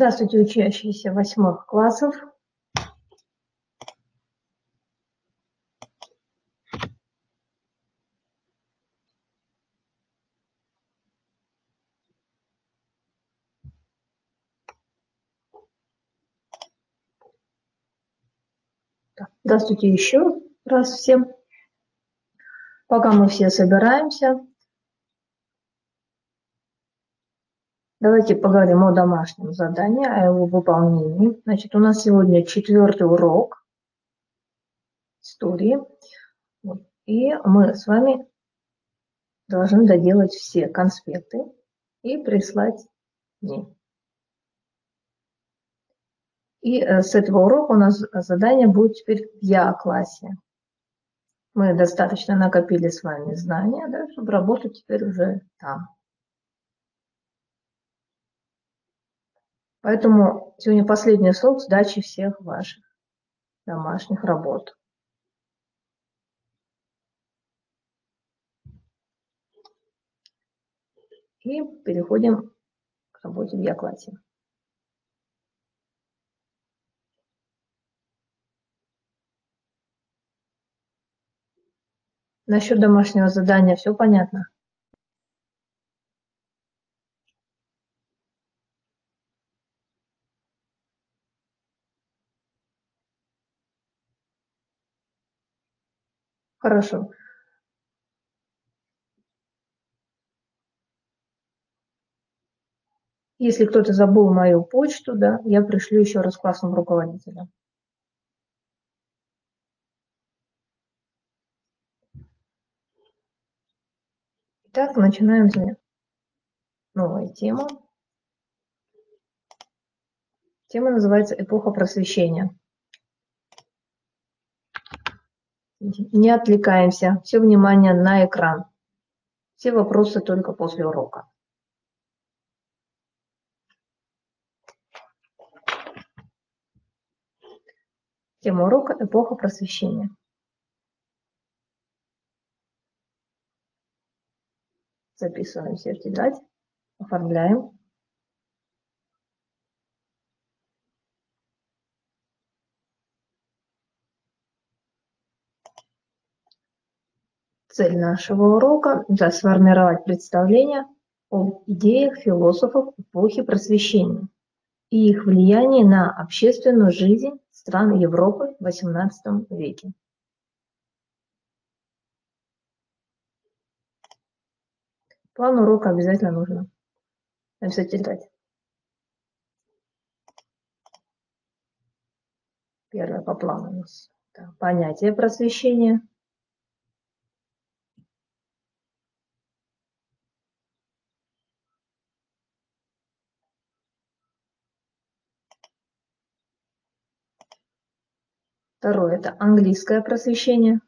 Здравствуйте, учащиеся восьмых классов. Здравствуйте еще раз всем. Пока мы все собираемся, Давайте поговорим о домашнем задании, о его выполнении. Значит, у нас сегодня четвертый урок истории. И мы с вами должны доделать все конспекты и прислать мне. И э, с этого урока у нас задание будет теперь в Я-классе. Мы достаточно накопили с вами знания, да, чтобы работать теперь уже там. Поэтому сегодня последний срок сдачи всех ваших домашних работ. И переходим к работе в Я-классе. Насчет домашнего задания все понятно? Хорошо. Если кто-то забыл мою почту, да, я пришлю еще раз классным руководителям. Итак, начинаем новая тема. Тема называется «Эпоха просвещения». Не отвлекаемся. Все внимание на экран. Все вопросы только после урока. Тема урока – эпоха просвещения. Записываем тетрадь, оформляем. Цель нашего урока – это сформировать представление об идеях философов эпохи Просвещения и их влиянии на общественную жизнь стран Европы в XVIII веке. План урока обязательно нужно написать тетрадь. Первое по плану у нас понятие просвещения – Второе – это английское просвещение.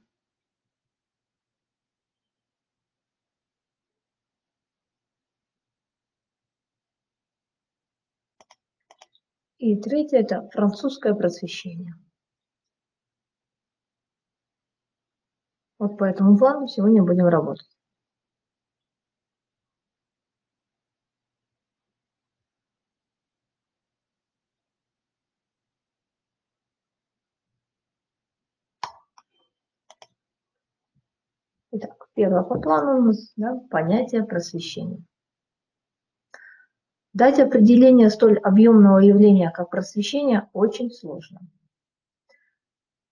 И третье – это французское просвещение. Вот по этому плану сегодня будем работать. Итак, первое по плану у нас да, понятие просвещения. Дать определение столь объемного явления, как просвещение, очень сложно,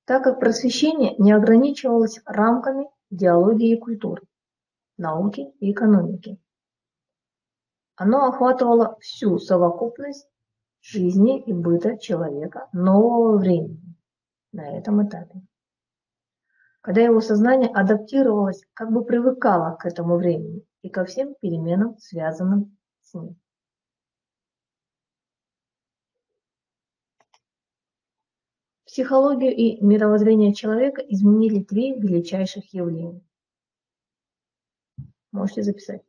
так как просвещение не ограничивалось рамками идеологии и культуры, науки и экономики. Оно охватывало всю совокупность жизни и быта человека нового времени на этом этапе когда его сознание адаптировалось, как бы привыкало к этому времени и ко всем переменам, связанным с ним. Психологию и мировоззрение человека изменили три величайших явления. Можете записать.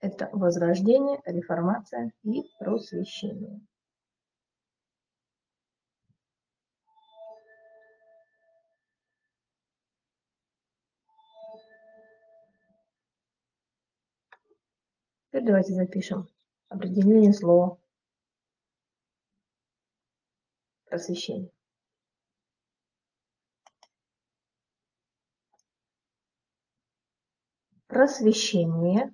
Это возрождение, реформация и просвещение. Теперь давайте запишем Определение слова просвещение. Просвещение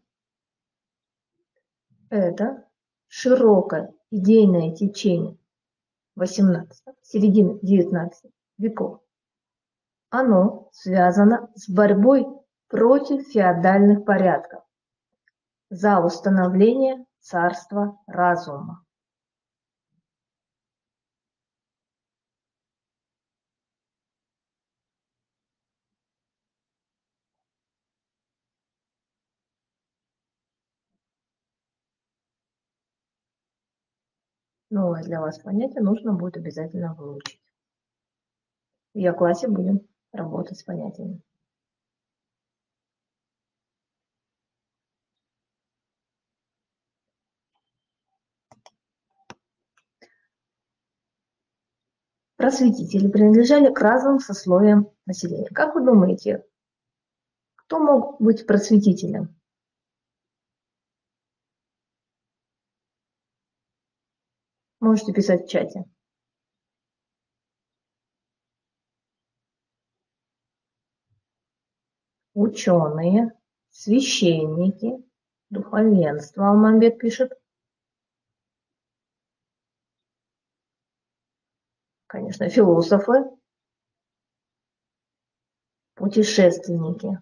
– это широкое идейное течение 18 середины XIX веков. Оно связано с борьбой против феодальных порядков за установление царства разума. Новое для вас понятие нужно будет обязательно выучить. В ее классе будем работать с понятиями. Просветители принадлежали к разным сословиям населения. Как вы думаете, кто мог быть просветителем? Можете писать в чате. Ученые, священники, духовенство, Алмамбет пишет. Конечно, философы, путешественники.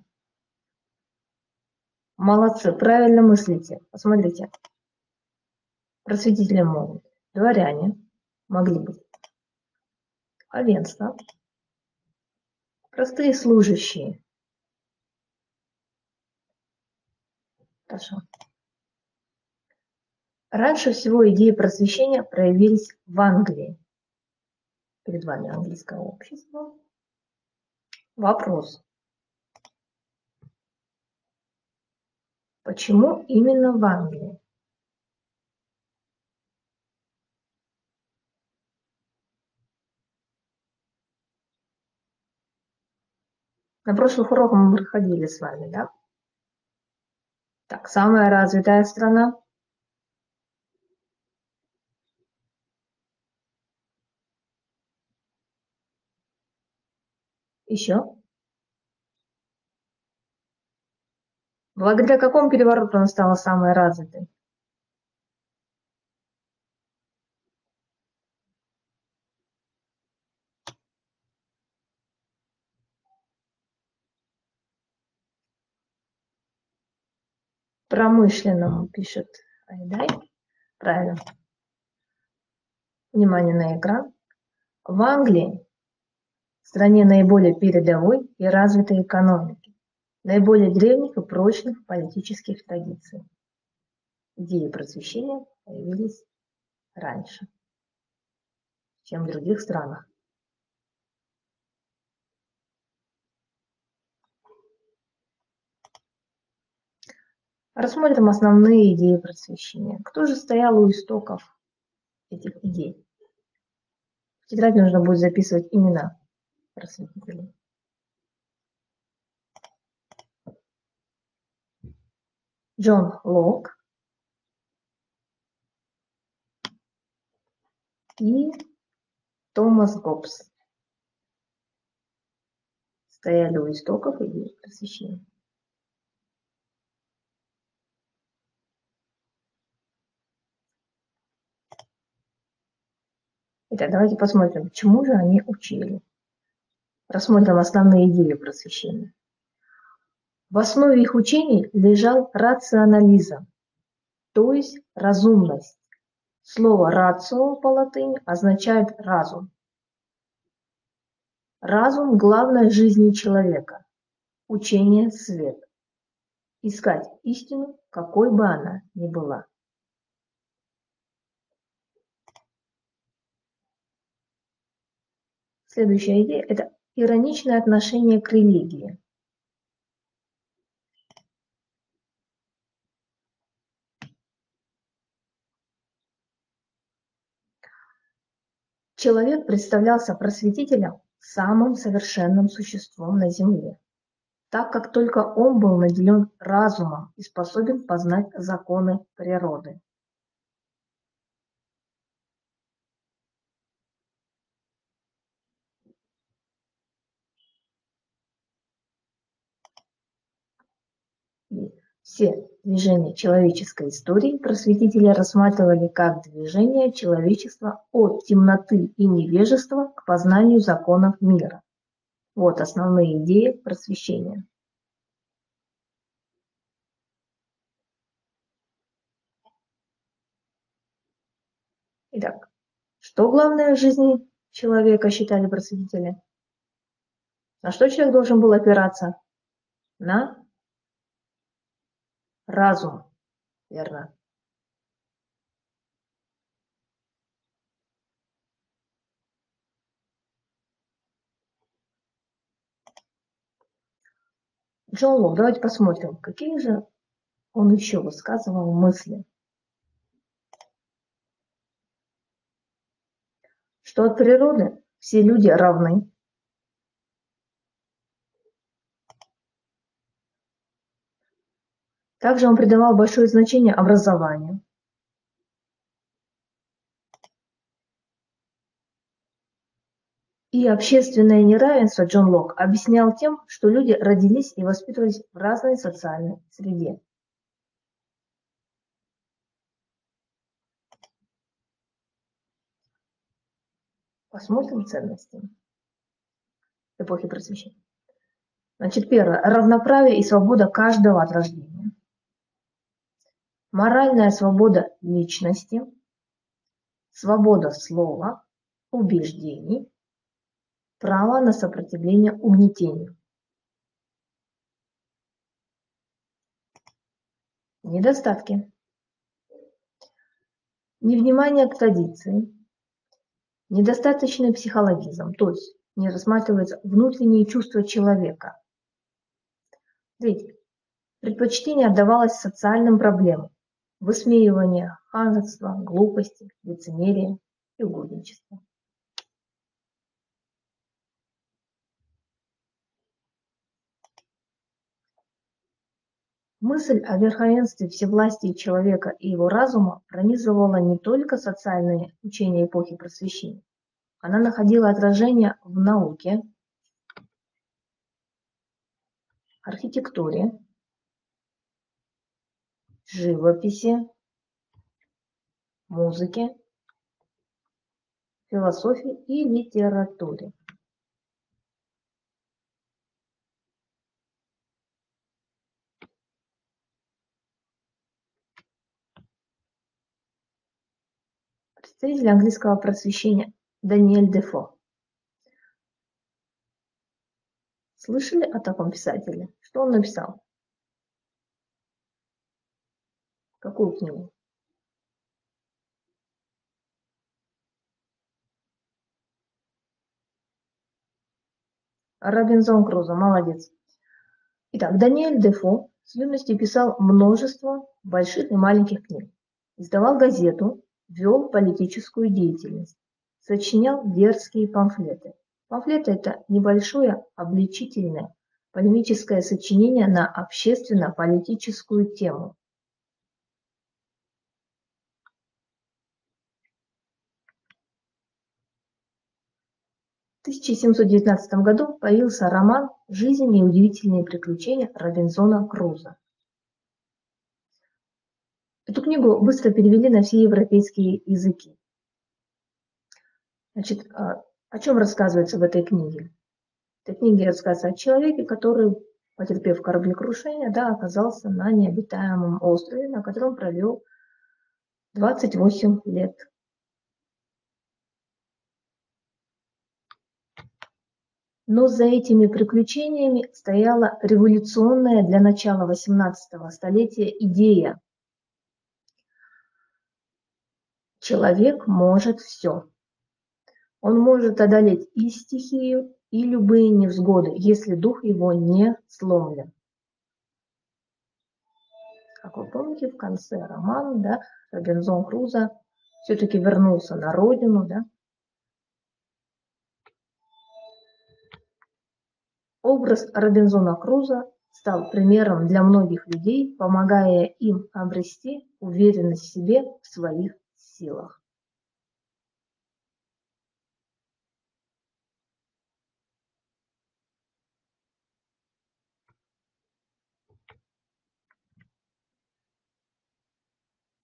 Молодцы, правильно мыслите. Посмотрите. Просветители могут дворяне могли быть, главенство, простые служащие. Хорошо. Раньше всего идеи просвещения проявились в Англии. Перед вами английское общество. Вопрос. Почему именно в Англии? На прошлых уроках мы проходили с вами, да? Так, самая развитая страна. Еще. Благодаря какому перевороту она стала самой развитой? промышленному, пишет Айдай. Правильно. Внимание на экран. В Англии, стране наиболее передовой и развитой экономики, наиболее древних и прочных политических традиций. Идеи просвещения появились раньше, чем в других странах. Рассмотрим основные идеи просвещения. Кто же стоял у истоков этих идей? В тетрадь нужно будет записывать имена просветителей. Джон Лок и Томас Гоббс стояли у истоков идей просвещения. Итак, давайте посмотрим, чему же они учили. Рассмотрим основные идеи просвещения. В основе их учений лежал рационализм, то есть разумность. Слово «рацио» по латыни означает «разум». Разум – главное жизни человека. Учение – свет. Искать истину, какой бы она ни была. Следующая идея – это ироничное отношение к религии. Человек представлялся просветителем самым совершенным существом на Земле, так как только он был наделен разумом и способен познать законы природы. Все движения человеческой истории просветители рассматривали как движение человечества от темноты и невежества к познанию законов мира. Вот основные идеи просвещения. Итак, что главное в жизни человека считали просветители? На что человек должен был опираться? На разум, верно. Джон Лок, давайте посмотрим, какие же он еще высказывал мысли. Что от природы все люди равны, Также он придавал большое значение образованию. И общественное неравенство Джон Лок объяснял тем, что люди родились и воспитывались в разной социальной среде. Посмотрим ценности эпохи просвещения. Значит, первое. Равноправие и свобода каждого от рождения моральная свобода личности, свобода слова, убеждений, право на сопротивление угнетению. Недостатки. Невнимание к традиции, недостаточный психологизм, то есть не рассматриваются внутренние чувства человека. Третье. Предпочтение отдавалось социальным проблемам, высмеивание ханжества, глупости, лицемерия и угодничества. Мысль о верховенстве всевластии человека и его разума пронизывала не только социальные учения эпохи просвещения. Она находила отражение в науке, архитектуре, живописи, музыке, философии и литературе. Представитель английского просвещения Даниэль Дефо. Слышали о таком писателе? Что он написал? Какую книгу? Робинзон Крузо, молодец. Итак, Даниэль Дефо с юности писал множество больших и маленьких книг. Издавал газету, вел политическую деятельность, сочинял дерзкие памфлеты. Памфлеты – это небольшое обличительное полемическое сочинение на общественно-политическую тему. 1719 году появился роман «Жизнь и удивительные приключения Робинзона Круза». Эту книгу быстро перевели на все европейские языки. Значит, а, о чем рассказывается в этой книге? В этой книге рассказывается о человеке, который, потерпев кораблекрушение, да, оказался на необитаемом острове, на котором провел 28 лет Но за этими приключениями стояла революционная для начала XVIII столетия идея. Человек может все. Он может одолеть и стихию, и любые невзгоды, если дух его не сломлен. Как вы помните, в конце романа, да, Робинзон Крузо все-таки вернулся на родину, да, Образ Робинзона Круза стал примером для многих людей, помогая им обрести уверенность в себе в своих силах.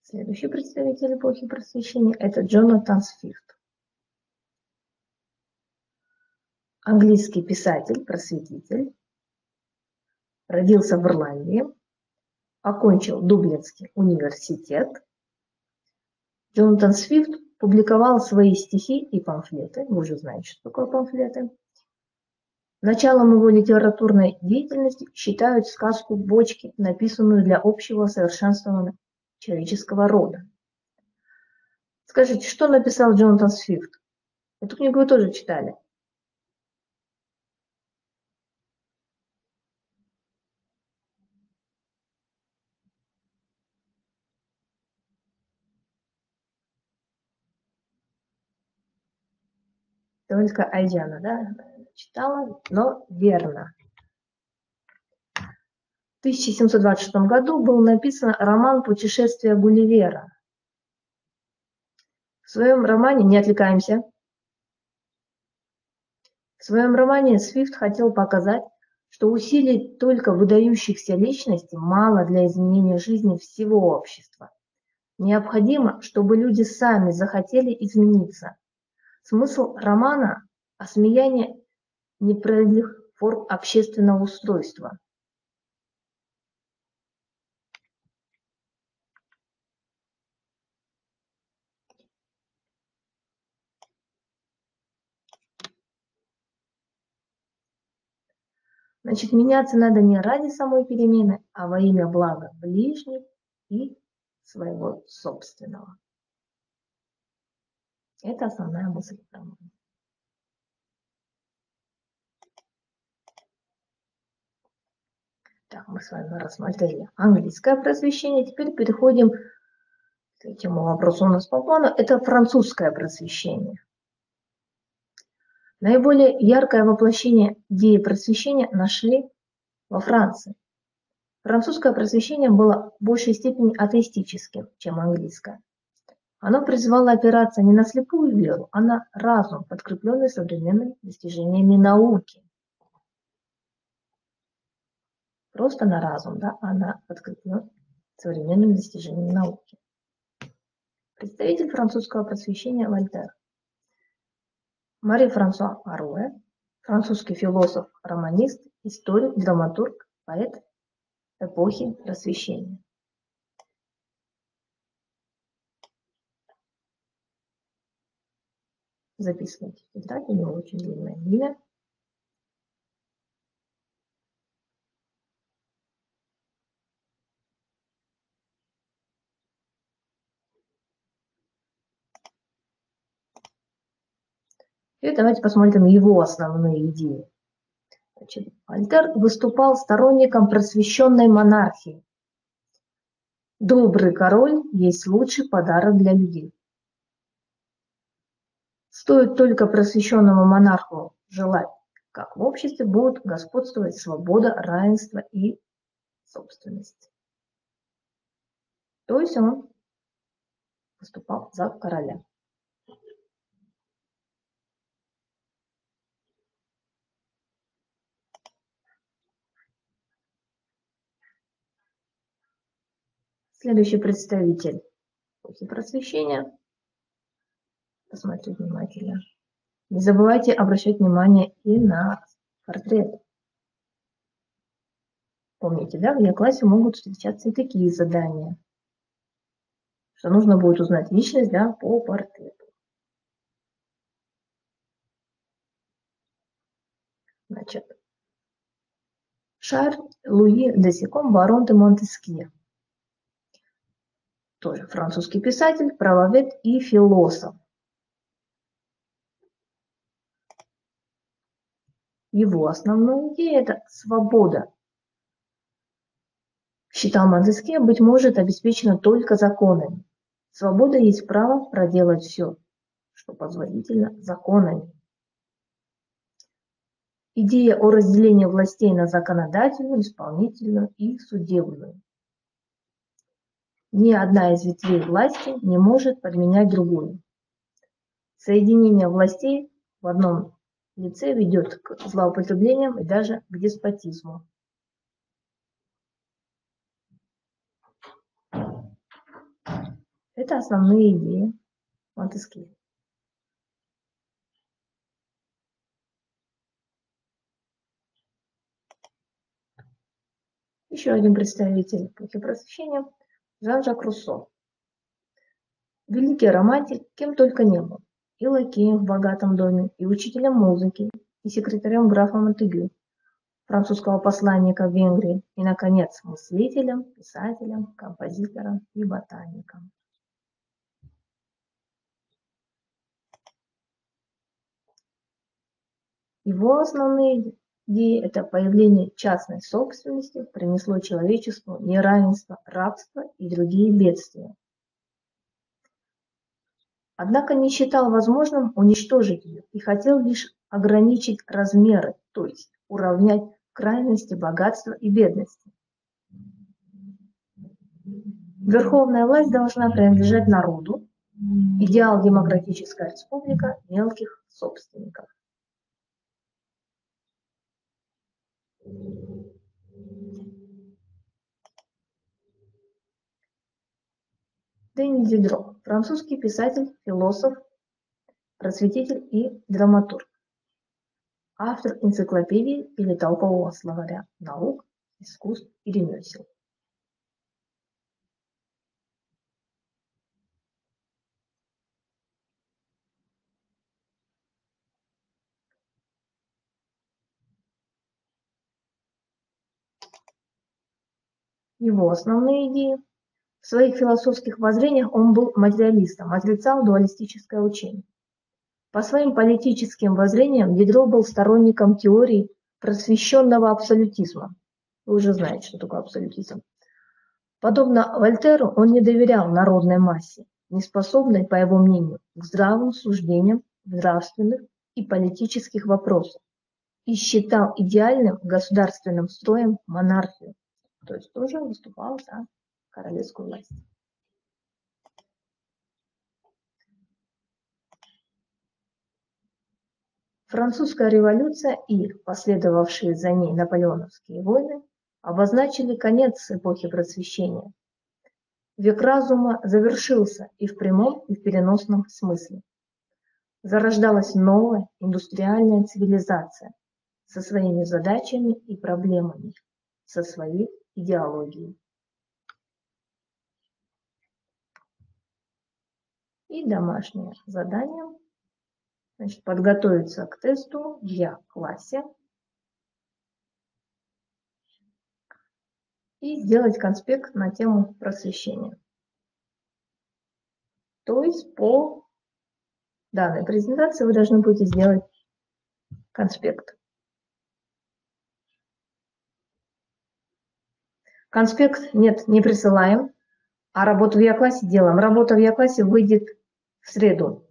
Следующий представитель эпохи просвещения – это Джонатан Свифт. Английский писатель, просветитель, родился в Ирландии, окончил Дублинский университет. Джонатан Свифт публиковал свои стихи и памфлеты, вы уже знаете, что такое памфлеты. Началом его литературной деятельности считают сказку «Бочки», написанную для общего совершенствования человеческого рода. Скажите, что написал Джонатан Свифт? Эту книгу вы тоже читали. Только Айджана, да, читала, но верно. 1726 году был написан роман «Путешествие Гулливера». В своем романе, не отвлекаемся, в своем романе Свифт хотел показать, что усилий только выдающихся личностей мало для изменения жизни всего общества. Необходимо, чтобы люди сами захотели измениться. Смысл романа – осмеяние неправильных форм общественного устройства. Значит, меняться надо не ради самой перемены, а во имя блага ближних и своего собственного. Это основная мысль. Так, мы с вами рассмотрели английское просвещение. Теперь переходим к третьему вопросу у нас по плану. Это французское просвещение. Наиболее яркое воплощение идеи просвещения нашли во Франции. Французское просвещение было в большей степени атеистическим, чем английское. Оно призывало опираться не на слепую веру, а на разум, подкрепленный современными достижениями науки. Просто на разум, да, а на подкреплен современными достижениями науки. Представитель французского просвещения Вольтер. Мари Франсуа Аруэ, французский философ, романист, историк, драматург, поэт эпохи Просвещения. Записывайте в тетрадь, у него очень длинное имя. И давайте посмотрим его основные идеи. Значит, Альтер выступал сторонником просвещенной монархии. Добрый король есть лучший подарок для людей. Стоит только просвещенному монарху желать, как в обществе будут господствовать свобода, равенство и собственность. То есть он выступал за короля. Следующий представитель эпохи просвещения. Посмотрите внимательно. Не забывайте обращать внимание и на портрет. Помните, да, в Е-классе могут встречаться и такие задания, что нужно будет узнать личность да, по портрету. Значит, Шарль Луи Десиком, барон де Монтескье тоже французский писатель, правовед и философ. Его основная идея – это свобода. Считал Монтескье, быть может, обеспечена только законами. Свобода есть право проделать все, что позволительно законами. Идея о разделении властей на законодательную, исполнительную и судебную. Ни одна из ветвей власти не может подменять другую. Соединение властей в одном лице ведет к злоупотреблениям и даже к деспотизму. Это основные идеи Монтескье. Еще один представитель эпохи просвещения – Жан-Жак Руссо. Великий романтик, кем только не был. И лакеем в богатом доме, и учителем музыки, и секретарем графа Монтегю, французского посланника в Венгрии, и, наконец, мыслителем, писателем, композитором и ботаником. Его основные идеи – это появление частной собственности принесло человечеству неравенство, рабство и другие бедствия. Однако не считал возможным уничтожить ее и хотел лишь ограничить размеры, то есть уравнять крайности богатства и бедности. Верховная власть должна принадлежать народу, идеал демократическая республика мелких собственников. Дени Дидро – французский писатель, философ, просветитель и драматург. Автор энциклопедии или толкового словаря наук, искусств и ремесел. Его основные идеи. В своих философских воззрениях он был материалистом, отрицал дуалистическое учение. По своим политическим воззрениям Дидро был сторонником теории просвещенного абсолютизма. Вы уже знаете, что такое абсолютизм. Подобно Вольтеру, он не доверял народной массе, не способной, по его мнению, к здравым суждениям в нравственных и политических вопросах, и считал идеальным государственным строем монархию, то есть тоже выступал за королевскую власть. Французская революция и последовавшие за ней наполеоновские войны обозначили конец эпохи просвещения. Век разума завершился и в прямом, и в переносном смысле. Зарождалась новая индустриальная цивилизация со своими задачами и проблемами, со своей идеологии. И домашнее задание. Значит, подготовиться к тесту в классе. И сделать конспект на тему просвещения. То есть по данной презентации вы должны будете сделать конспект. Конспект нет, не присылаем, а работу в Я-классе делаем. Работа в Я-классе выйдет в среду.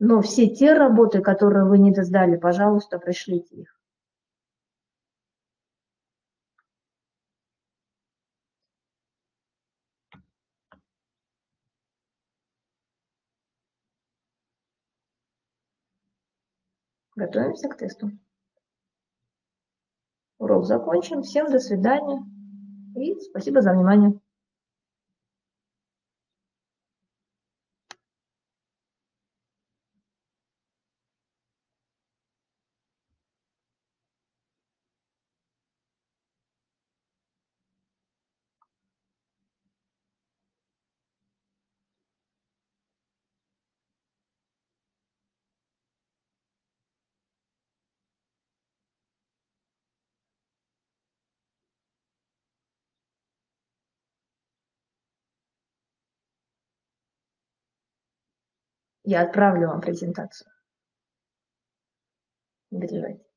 Но все те работы, которые вы не сдали, пожалуйста, пришлите их. Готовимся к тесту урок закончен. Всем до свидания и спасибо за внимание. Я отправлю вам презентацию. Не переживайте.